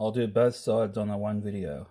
I'll do both sides on the one video.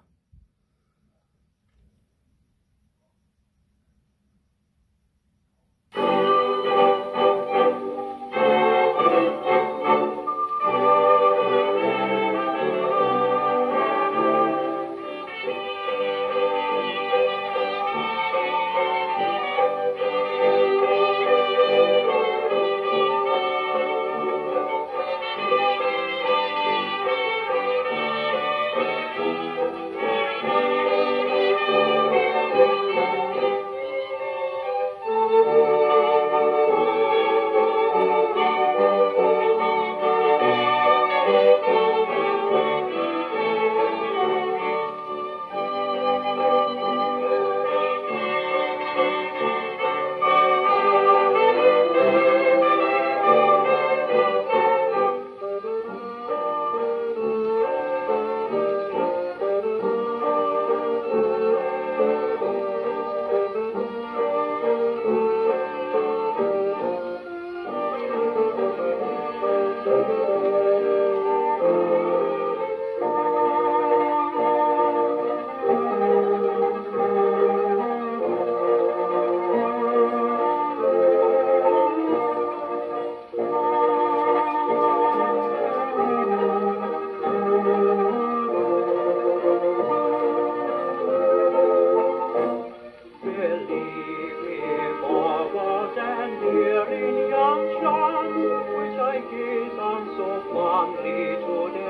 on thee.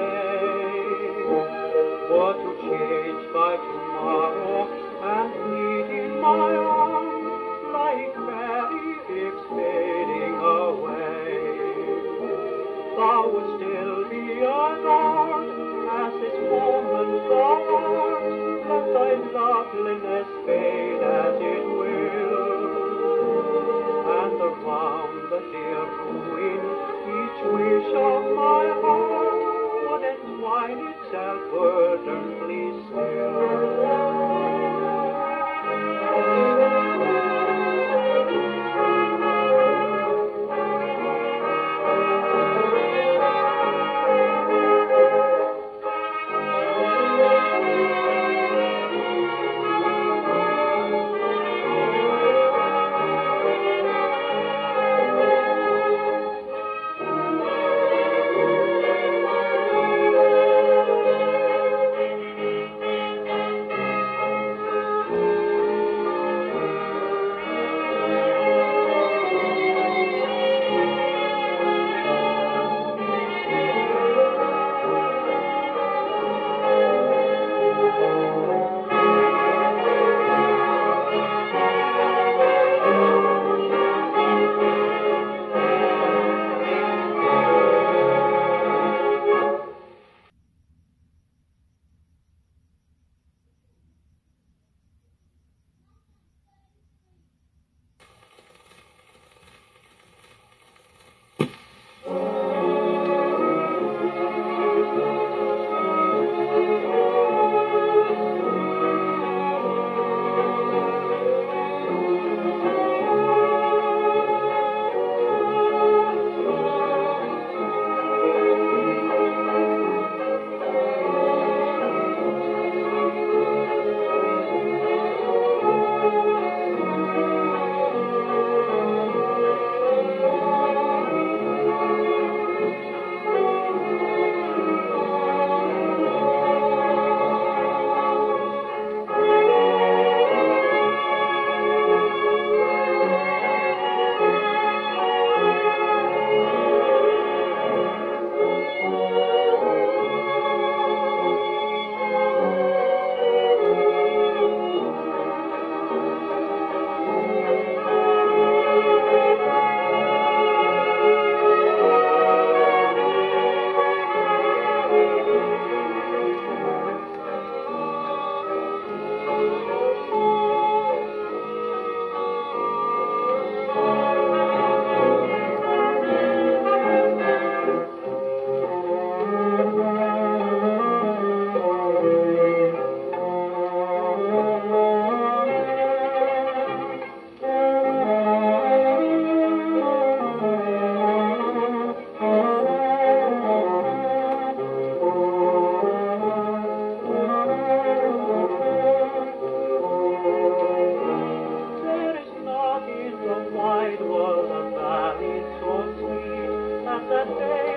the.